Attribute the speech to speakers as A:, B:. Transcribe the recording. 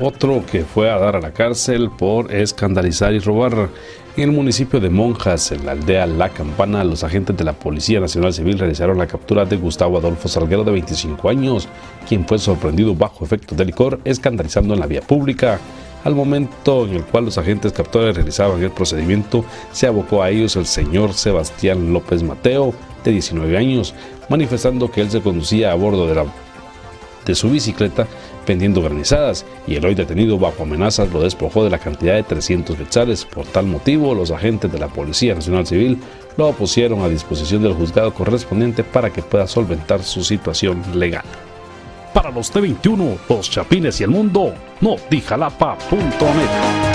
A: Otro que fue a dar a la cárcel por escandalizar y robar. En el municipio de Monjas, en la aldea La Campana, los agentes de la Policía Nacional Civil realizaron la captura de Gustavo Adolfo Salguero, de 25 años, quien fue sorprendido bajo efectos de licor, escandalizando en la vía pública. Al momento en el cual los agentes captores realizaban el procedimiento, se abocó a ellos el señor Sebastián López Mateo, de 19 años, manifestando que él se conducía a bordo de, la, de su bicicleta vendiendo granizadas y el hoy detenido bajo amenazas lo despojó de la cantidad de 300 quetzales. Por tal motivo, los agentes de la Policía Nacional Civil lo pusieron a disposición del juzgado correspondiente para que pueda solventar su situación legal.
B: Para los T21, los Chapines y el mundo, notijalapa.net.